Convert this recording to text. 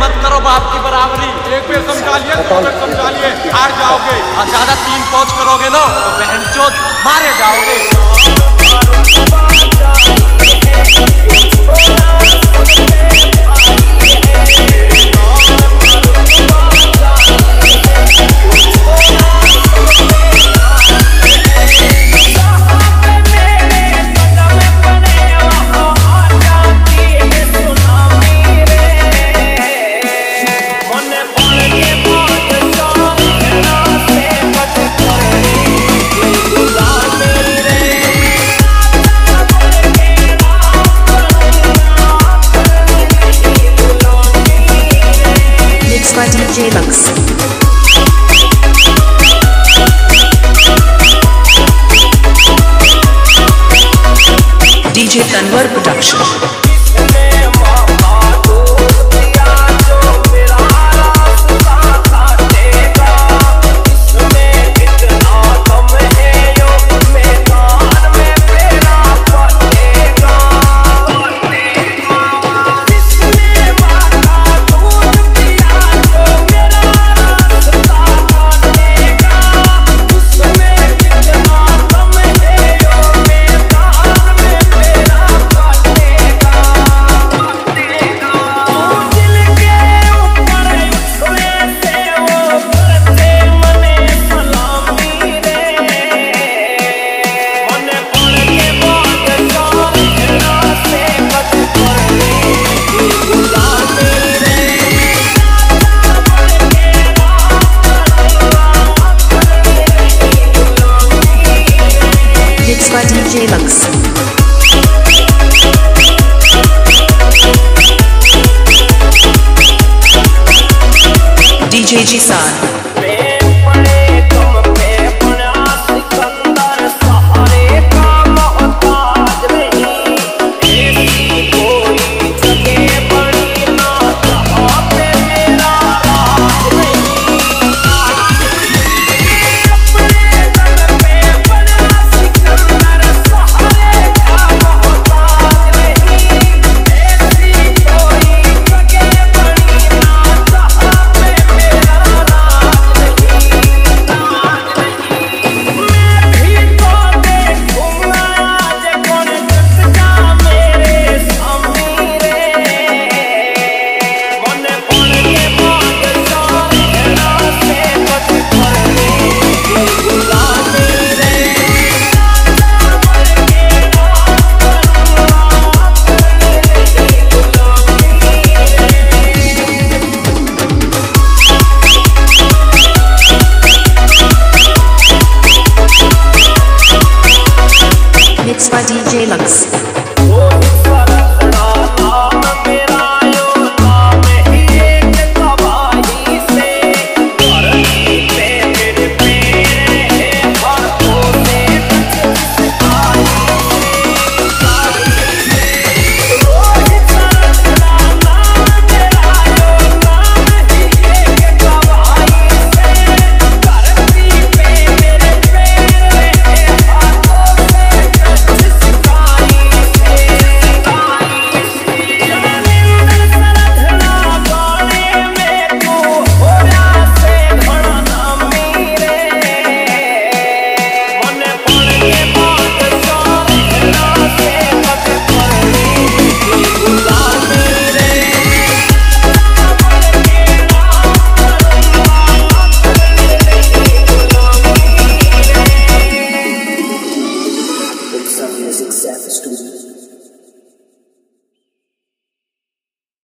मत करो बाप की बराबरी। एक पे समझा लिए दो पे समझा लिए हार जाओगे। और ज़्यादा तीन पहुँच करोगे ना तो बहन चोट मारे जाओगे। By DJ Lux. DJ Tanwar Production. By DJ Lux. J